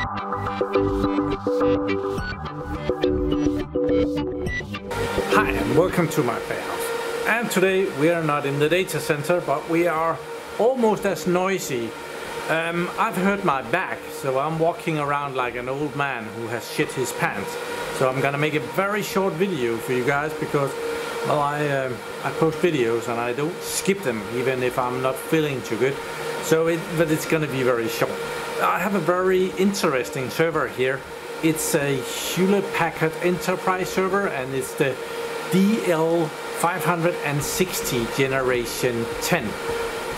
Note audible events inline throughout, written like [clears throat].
Hi and welcome to my playhouse. And today we are not in the data center, but we are almost as noisy. Um, I've hurt my back, so I'm walking around like an old man who has shit his pants. So I'm gonna make a very short video for you guys because, well, I, um, I post videos and I don't skip them even if I'm not feeling too good. So, it, but it's gonna be very short. I have a very interesting server here it's a Hewlett Packard Enterprise server and it's the DL560 generation 10.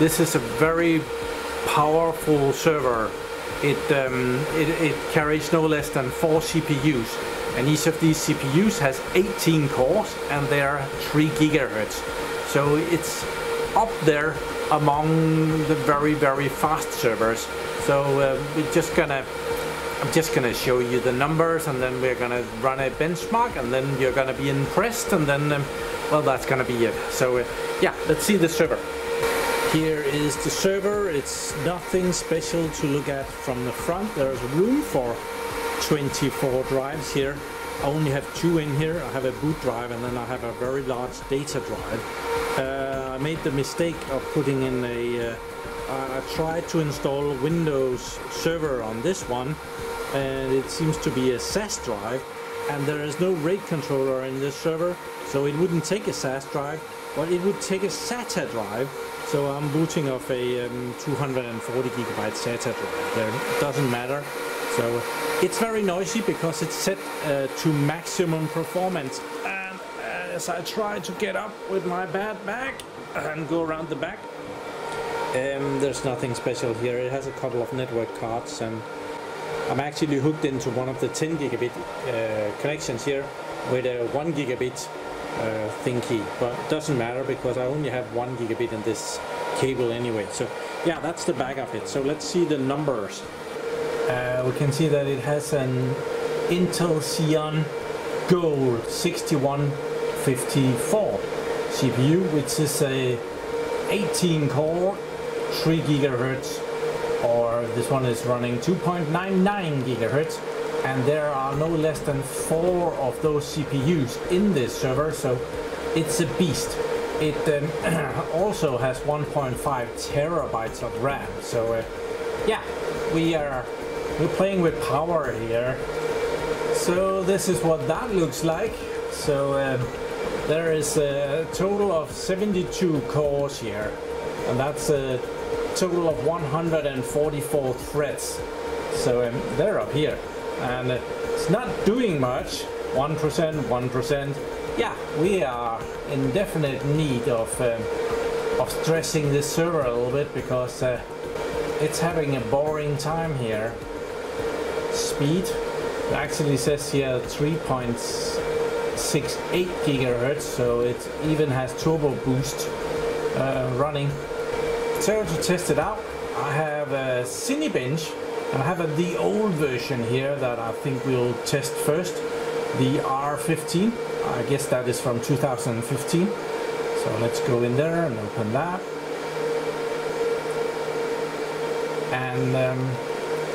This is a very powerful server. It, um, it, it carries no less than four CPUs and each of these CPUs has 18 cores and they are 3 gigahertz. So it's up there among the very very fast servers. So uh, we're just gonna I'm just to show you the numbers and then we're to run a benchmark and then you're to be impressed and then, um, well, that's to be it. So uh, yeah, let's see the server. Here is the server. It's nothing special to look at from the front. There's room for 24 drives here. I only have two in here. I have a boot drive and then I have a very large data drive. Uh, I made the mistake of putting in a uh, I tried to install Windows Server on this one and it seems to be a SAS drive and there is no RAID controller in this server so it wouldn't take a SAS drive but it would take a SATA drive so I'm booting off a um, 240 gigabyte SATA drive there. It doesn't matter. So it's very noisy because it's set uh, to maximum performance. And as I try to get up with my bad back and go around the back um, there's nothing special here. It has a couple of network cards and I'm actually hooked into one of the 10 gigabit uh, connections here with a 1 gigabit uh, thingy. But it doesn't matter because I only have 1 gigabit in this cable anyway. So yeah that's the back of it. So let's see the numbers. Uh, we can see that it has an Intel Xeon Gold 6154 CPU which is a 18 core 3 gigahertz or this one is running 2.99 gigahertz and there are no less than four of those CPUs in this server so it's a beast. It um, [clears throat] also has 1.5 terabytes of RAM so uh, yeah we are we're playing with power here. So this is what that looks like. So um, there is a total of 72 cores here and that's a total of 144 threads. So um, they're up here. And it's not doing much. 1%, 1%. Yeah, we are in definite need of, um, of stressing this server a little bit because uh, it's having a boring time here. Speed, actually says here 3.68 gigahertz, so it even has turbo boost uh, running so to test it out, I have a Cinebench and I have a, the old version here that I think we'll test first, the R15. I guess that is from 2015. So let's go in there and open that. And um,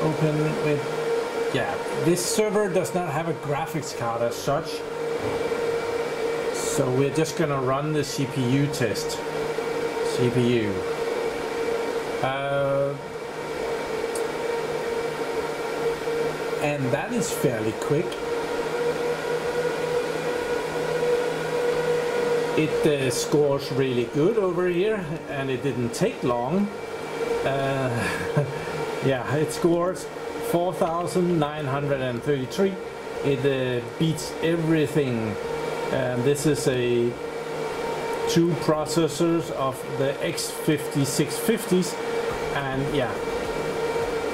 open with, yeah, this server does not have a graphics card as such. So we're just gonna run the CPU test. CPU. And that is fairly quick. It uh, scores really good over here and it didn't take long. Uh, [laughs] yeah, it scores 4,933. It uh, beats everything. And this is a two processors of the X5650s and yeah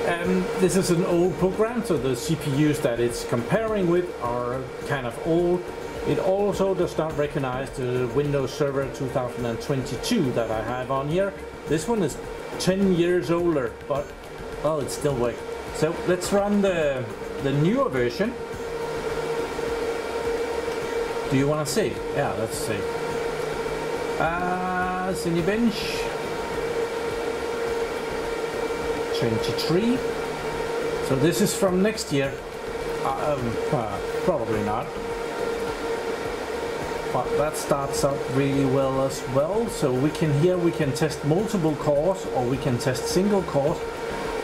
and this is an old program so the CPUs that it's comparing with are kind of old. It also does not recognize the Windows Server 2022 that I have on here. This one is 10 years older but well it's still working. So let's run the the newer version. Do you want to see? Yeah let's see. Uh, Cinebench 23 So this is from next year. Um, uh, probably not. But that starts up really well as well. So we can here we can test multiple cores or we can test single cores.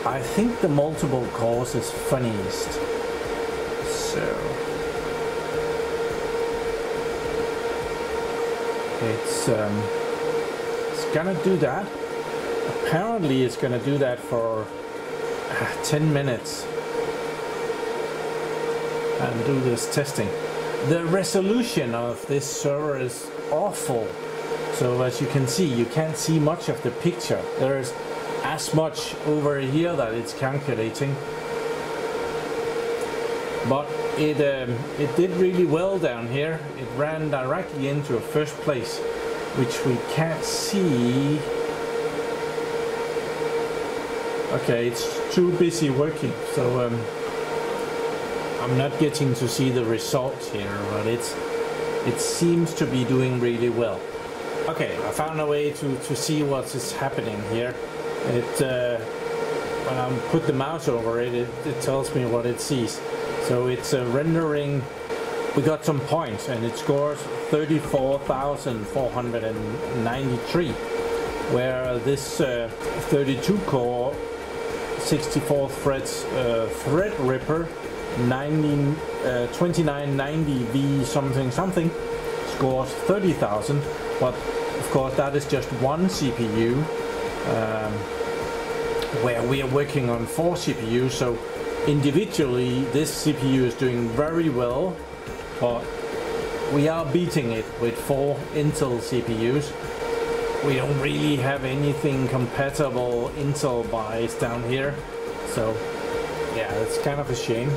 I think the multiple cores is funniest. So it's um, it's gonna do that. Apparently, it's gonna do that for uh, 10 minutes and do this testing. The resolution of this server is awful. So as you can see, you can't see much of the picture. There is as much over here that it's calculating. But it, um, it did really well down here. It ran directly into a first place, which we can't see. Okay, it's too busy working, so um, I'm not getting to see the results here, but it's it seems to be doing really well. Okay, I found a way to, to see what is happening here. It uh, when I put the mouse over it, it, it tells me what it sees. So it's uh, rendering. We got some points, and it scores 34,493, where this uh, 32 core 64 threads uh, Threadripper 19, uh, 2990V something something scores 30,000 but of course that is just one CPU um, where we are working on four CPUs so individually this CPU is doing very well but we are beating it with four Intel CPUs we don't really have anything compatible Intel buys down here so yeah it's kind of a shame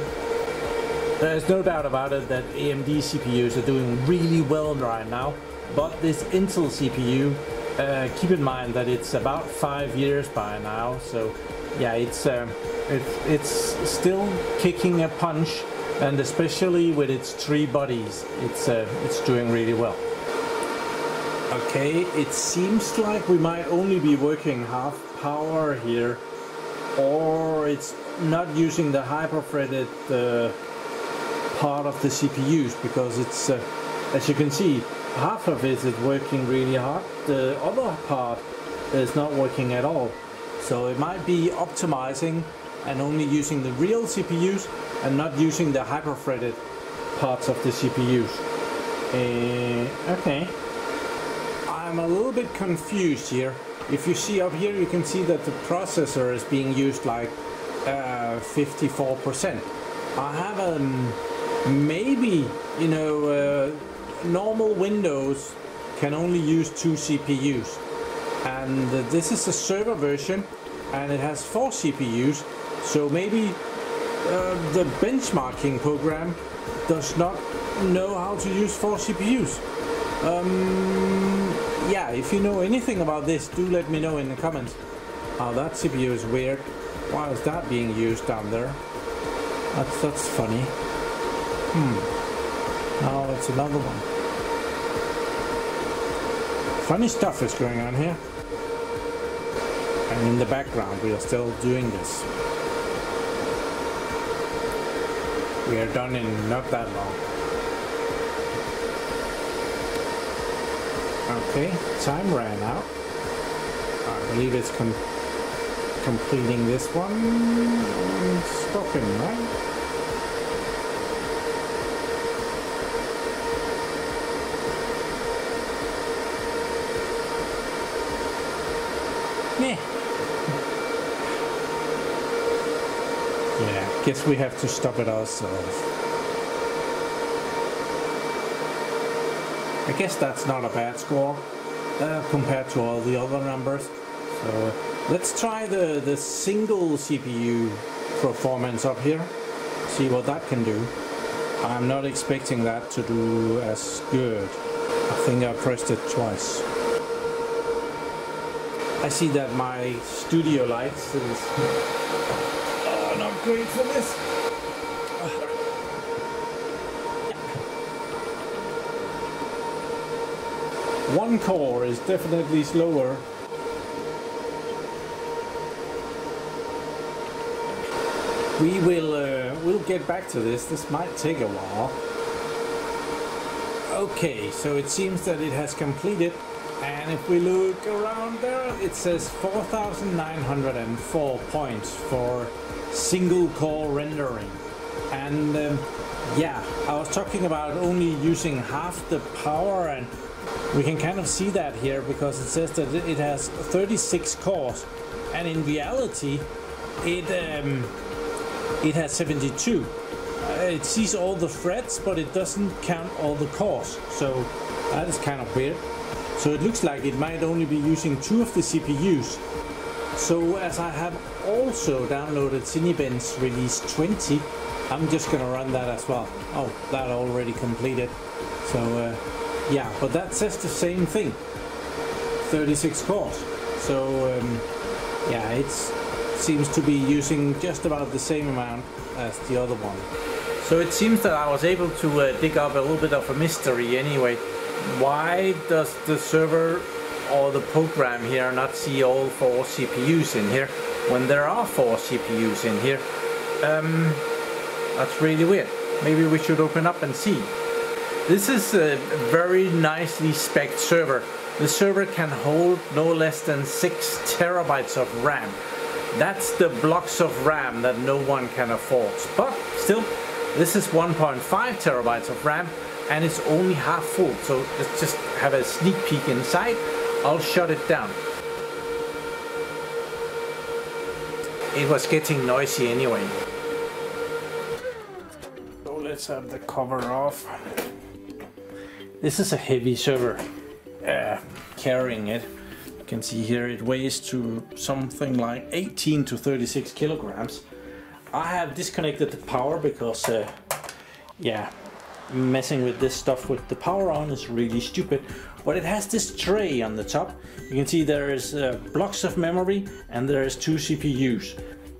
there's no doubt about it that AMD CPUs are doing really well right now, but this Intel CPU, uh, keep in mind that it's about five years by now, so yeah, it's uh, it's it's still kicking a punch, and especially with its three bodies, it's uh, it's doing really well. Okay, it seems like we might only be working half power here, or it's not using the hyper-threaded uh, part of the CPUs because it's, uh, as you can see, half of it is working really hard, the other part is not working at all. So it might be optimizing and only using the real CPUs and not using the hyper-threaded parts of the CPUs. Uh, okay. I'm a little bit confused here. If you see up here, you can see that the processor is being used like 54%. Uh, I have a um, maybe you know uh, normal Windows can only use two CPUs and uh, this is a server version and it has four CPUs so maybe uh, the benchmarking program does not know how to use four CPUs um, yeah if you know anything about this do let me know in the comments oh that CPU is weird why is that being used down there that's that's funny Hmm. Oh, it's another one. Funny stuff is going on here. And in the background, we are still doing this. We are done in not that long. Okay, time ran out. I believe it's com completing this one. Stopping, right? Yeah. [laughs] Yeah, guess we have to stop it ourselves. I guess that's not a bad score uh, compared to all the other numbers. So let's try the, the single CPU performance up here. See what that can do. I'm not expecting that to do as good. I think I pressed it twice. I see that my studio lights is uh, not great for this. One core is definitely slower we will uh, we'll get back to this. This might take a while. Okay, so it seems that it has completed. And if we look around there, it says 4,904 points for single core rendering. And um, yeah, I was talking about only using half the power and we can kind of see that here because it says that it has 36 cores and in reality it um, it has 72 uh, it sees all the threads but it doesn't count all the cores so that is kind of weird. So it looks like it might only be using two of the CPUs so as I have also downloaded Cinebench release 20 I'm just gonna run that as well. Oh that already completed. So uh, yeah but that says the same thing. 36 cores. So um, yeah it seems to be using just about the same amount as the other one. So it seems that I was able to uh, dig up a little bit of a mystery anyway. Why does the server or the program here not see all four CPUs in here when there are four CPUs in here? Um, that's really weird. Maybe we should open up and see this is a very nicely spec'd server. The server can hold no less than 6 terabytes of RAM. That's the blocks of RAM that no one can afford. But still, this is 1.5 terabytes of RAM and it's only half full. So let's just have a sneak peek inside. I'll shut it down. It was getting noisy anyway. So let's have the cover off. This is a heavy server uh, carrying it. You can see here it weighs to something like 18 to 36 kilograms. I have disconnected the power because, uh, yeah, messing with this stuff with the power on is really stupid. But it has this tray on the top. You can see there is uh, blocks of memory and there is two CPUs.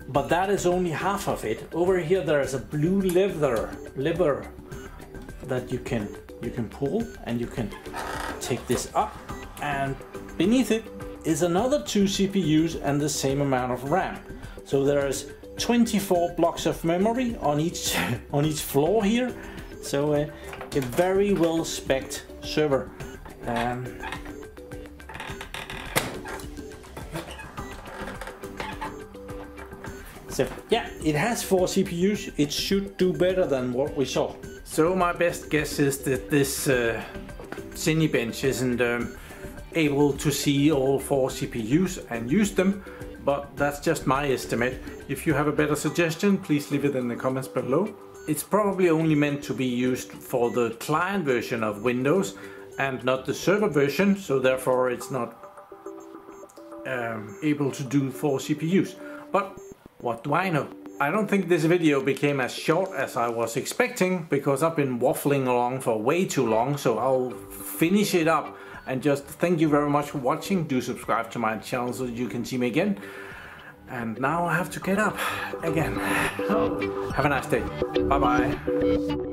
But that is only half of it. Over here there is a blue lever, lever that you can you can pull and you can take this up and beneath it is another two CPUs and the same amount of RAM. So there's 24 blocks of memory on each [laughs] on each floor here. So uh, a very well spec'd server. Um, so yeah, it has four CPUs. It should do better than what we saw. So my best guess is that this uh, Cinebench isn't um, able to see all four CPUs and use them, but that's just my estimate. If you have a better suggestion, please leave it in the comments below. It's probably only meant to be used for the client version of Windows and not the server version, so therefore it's not um, able to do four CPUs. But what do I know? I don't think this video became as short as I was expecting because I've been waffling along for way too long so I'll finish it up and just thank you very much for watching. Do subscribe to my channel so you can see me again. And now I have to get up again. [laughs] Have a nice day. Bye bye.